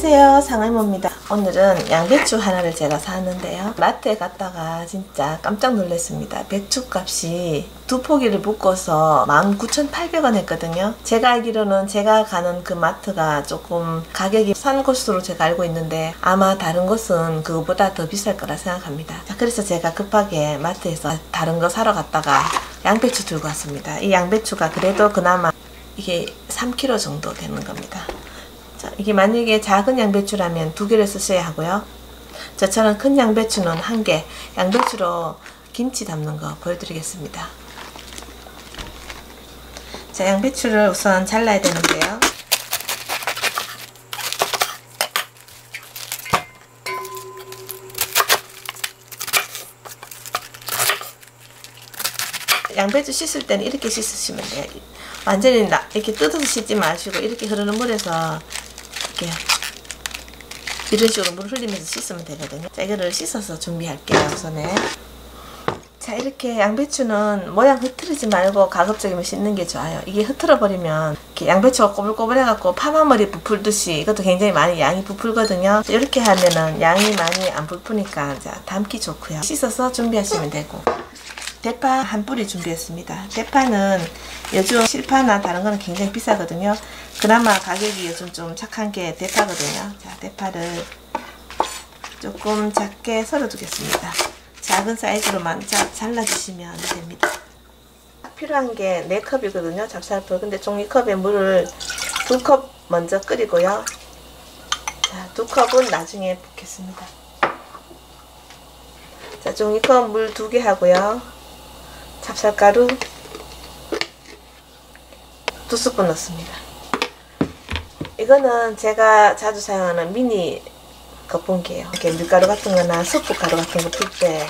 안녕하세요. 상할모입니다. 오늘은 양배추 하나를 제가 샀는데요. 마트에 갔다가 진짜 깜짝 놀랐습니다. 배추값이 두 포기를 묶어서 19,800원 했거든요. 제가 알기로는 제가 가는 그 마트가 조금 가격이 싼 곳으로 제가 알고 있는데 아마 다른 곳은 그거보다 더 비쌀 거라 생각합니다. 자, 그래서 제가 급하게 마트에서 다른 거 사러 갔다가 양배추 들고 왔습니다. 이 양배추가 그래도 그나마 이게 3kg 정도 되는 겁니다. 자, 이게 만약에 작은 양배추라면 두 개를 쓰셔야 하고요. 저처럼 큰 양배추는 한 개, 양배추로 김치 담는 거 보여드리겠습니다. 자, 양배추를 우선 잘라야 되는데요. 양배추 씻을 때는 이렇게 씻으시면 돼요. 완전히 나, 이렇게 뜯어서 씻지 마시고 이렇게 흐르는 물에서 이렇게 이런 식으로 물 흘리면서 씻으면 되거든요. 자, 이거를 씻어서 준비할게요. 우선에. 자, 이렇게 양배추는 모양 흐트리지 말고 가급적이면 씻는 게 좋아요. 이게 흐트러 버리면 이렇게 양배추가 꼬불꼬불해갖고 파마머리 부풀듯이 이것도 굉장히 많이 양이 부풀거든요. 이렇게 하면은 양이 많이 안 부푸니까 자, 담기 좋고요. 씻어서 준비하시면 되고. 대파 한 뿌리 준비했습니다. 대파는 요즘 실파나 다른 거는 굉장히 비싸거든요. 그나마 가격이 요즘 좀 착한 게 대파거든요. 자, 대파를 조금 작게 썰어 두겠습니다. 작은 사이즈로만 자, 잘라주시면 됩니다. 필요한 게 4컵이거든요. 잡살풀. 근데 종이컵에 물을 2컵 먼저 끓이고요. 자, 2컵은 나중에 붓겠습니다. 자, 종이컵 물 2개 하고요. 찹쌀가루 2스푼 넣습니다. 이거는 제가 자주 사용하는 미니 거품기예요. 이렇게 밀가루 같은 거나 스프 가루 같은 거 풀때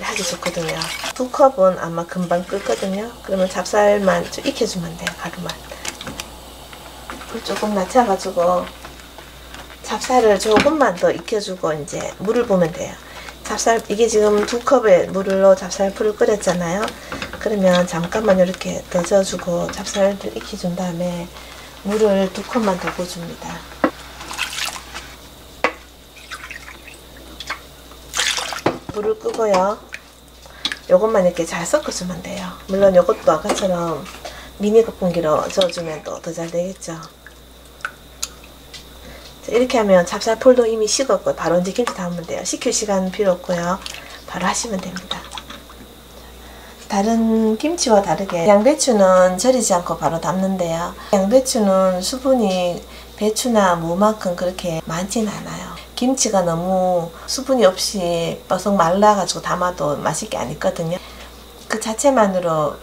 하기 좋거든요. 두 컵은 아마 금방 끓거든요. 그러면 찹쌀만 좀 익혀주면 돼요. 가루만. 불 조금 낮춰가지고 찹쌀을 조금만 더 익혀주고 이제 물을 부으면 돼요. 찹쌀 이게 지금 두 컵의 물로 찹쌀풀을 끓였잖아요. 그러면 잠깐만 이렇게 더 저어주고 찹쌀을 익혀준 다음에 물을 두 컵만 더 부어줍니다. 물을 끄고요. 요것만 이렇게 잘 섞어주면 돼요. 물론 요것도 아까처럼 미니 거품기로 저어주면 또 더 잘 되겠죠. 이렇게 하면 찹쌀풀도 이미 식었고 바로 이제 김치 담으면 돼요. 식힐 시간 필요 없고요. 바로 하시면 됩니다. 다른 김치와 다르게 양배추는 절이지 않고 바로 담는데요. 양배추는 수분이 배추나 무만큼 그렇게 많진 않아요. 김치가 너무 수분이 없이 뻐석 말라가지고 담아도 맛있게 안 익거든요. 그 자체만으로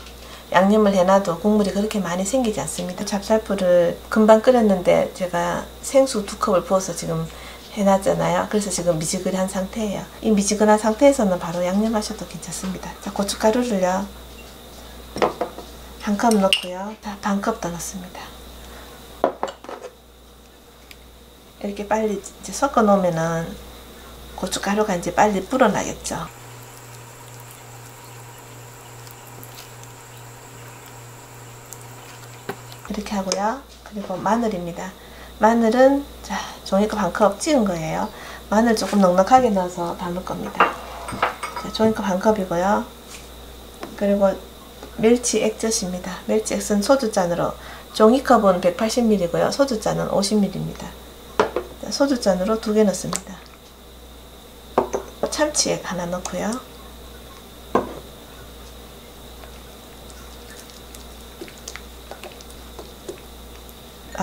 양념을 해놔도 국물이 그렇게 많이 생기지 않습니다. 찹쌀풀을 금방 끓였는데 제가 생수 두 컵을 부어서 지금 해놨잖아요. 그래서 지금 미지근한 상태예요. 이 미지근한 상태에서는 바로 양념하셔도 괜찮습니다. 자, 고춧가루를요. 한 컵 넣고요. 자, 반 컵 더 넣습니다. 이렇게 빨리 섞어 놓으면은 고춧가루가 이제 빨리 불어나겠죠. 이렇게 하고요. 그리고 마늘입니다. 마늘은 자 종이컵 한 컵 찍은 거예요. 마늘 조금 넉넉하게 넣어서 담을 겁니다. 자, 종이컵 한 컵이고요. 그리고 멸치 액젓입니다. 멸치 액은 소주잔으로 종이컵은 180ml고요. 소주잔은 50ml입니다. 자, 소주잔으로 두 개 넣습니다. 참치액 하나 넣고요.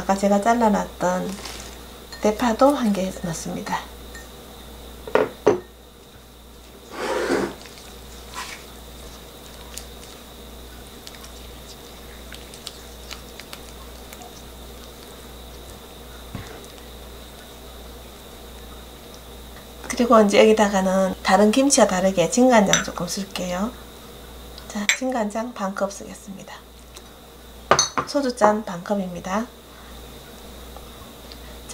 아까 제가 잘라놨던 대파도 한 개 넣습니다. 그리고 이제 여기다가는 다른 김치와 다르게 진간장 조금 쓸게요. 자, 진간장 반컵 쓰겠습니다. 소주잔 반 컵입니다.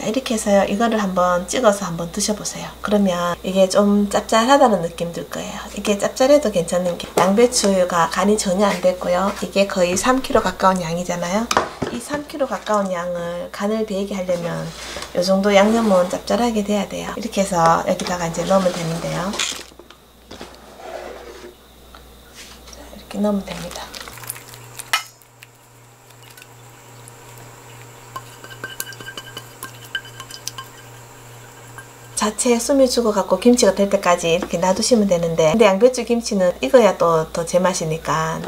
자, 이렇게 해서요. 이거를 한번 찍어서 한번 드셔보세요. 그러면 이게 좀 짭짤하다는 느낌 들 거예요. 이게 짭짤해도 괜찮은 게 양배추가 간이 전혀 안 됐고요. 이게 거의 3kg 가까운 양이잖아요. 이 3kg 가까운 양을 간을 배이게 하려면 이 정도 양념은 짭짤하게 돼야 돼요. 이렇게 해서 여기다가 이제 넣으면 되는데요. 자, 이렇게 넣으면 됩니다. 자체에 숨이 죽어갖고 김치가 될 때까지 이렇게 놔두시면 되는데 근데 양배추 김치는 익어야 또 더 제맛이니까.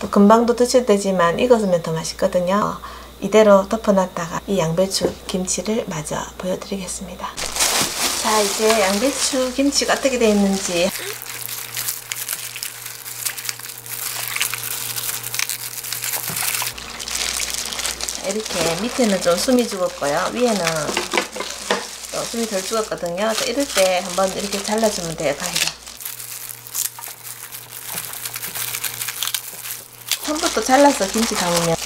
또 금방도 드실 때지만 익었으면 더 맛있거든요. 이대로 덮어놨다가 이 양배추 김치를 마저 보여드리겠습니다. 자 이제 양배추 김치가 어떻게 되어 있는지. 자, 이렇게 밑에는 좀 숨이 죽었고요. 위에는 또 숨이 덜 죽었거든요. 자, 이럴 때 한번 이렇게 잘라주면 돼요, 가위가. 처음부터 잘라서 김치 담으면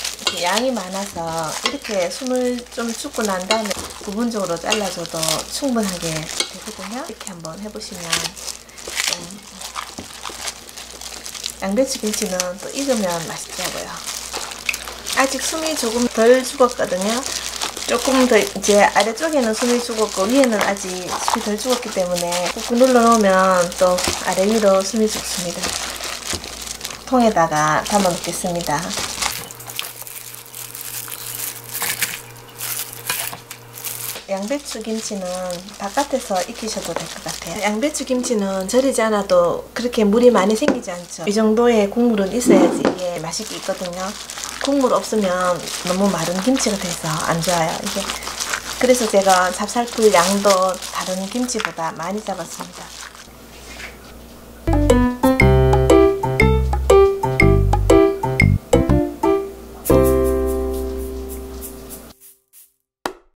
양이 많아서 이렇게 숨을 좀 죽고 난 다음에 부분적으로 잘라줘도 충분하게 되거든요. 이렇게 한번 해보시면 좀 양배추 김치는 또 익으면 맛있더라고요. 아직 숨이 조금 덜 죽었거든요. 조금 더 이제 아래쪽에는 숨이 죽었고 위에는 아직 숨이 덜 죽었기 때문에 꾹꾹 눌러 놓으면 또 아래 위로 숨이 죽습니다. 통에다가 담아 놓겠습니다. 양배추 김치는 바깥에서 익히셔도 될 것 같아요. 양배추 김치는 절이지 않아도 그렇게 물이 많이 생기지 않죠. 이 정도의 국물은 있어야지 이게 맛있게 있거든요. 국물 없으면 너무 마른 김치가 돼서 안 좋아요. 이게 그래서 제가 찹쌀풀 양도 다른 김치보다 많이 잡았습니다.